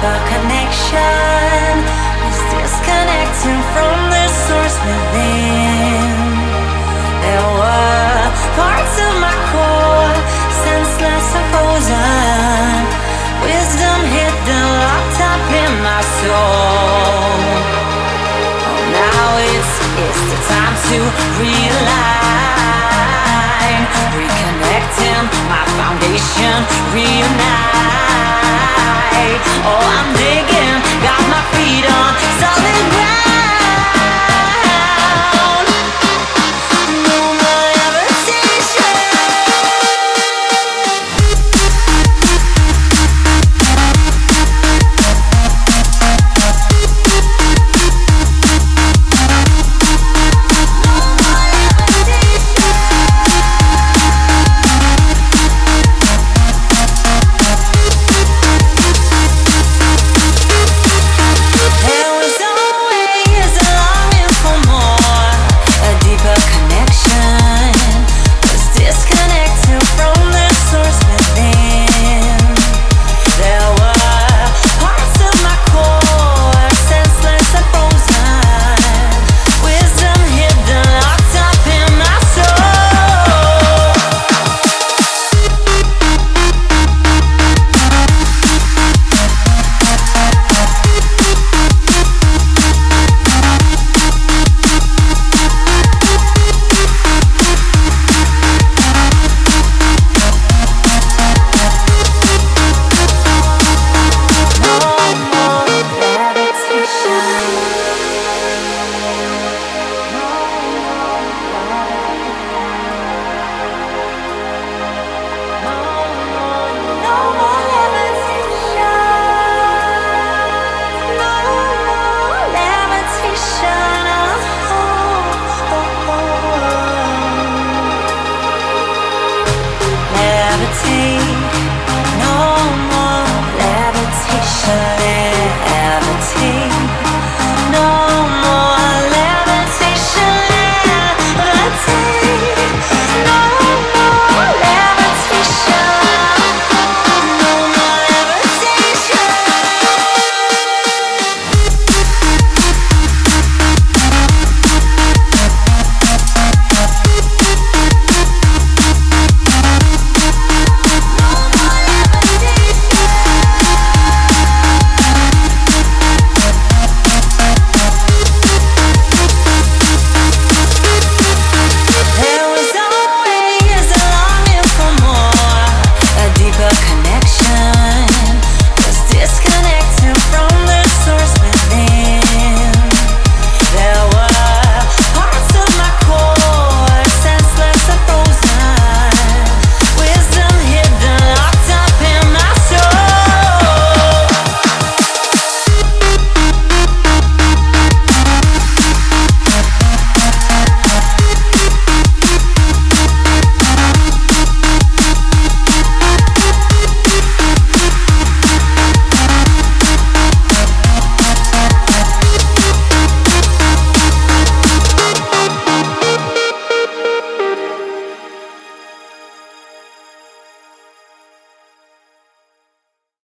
foundation is disconnecting from the source within. There were parts of my core, senseless frozen. Wisdom hidden, locked up in my soul. Oh, now it's it's the time to realign, reconnecting my foundation, reunite. Oh, I'm digging,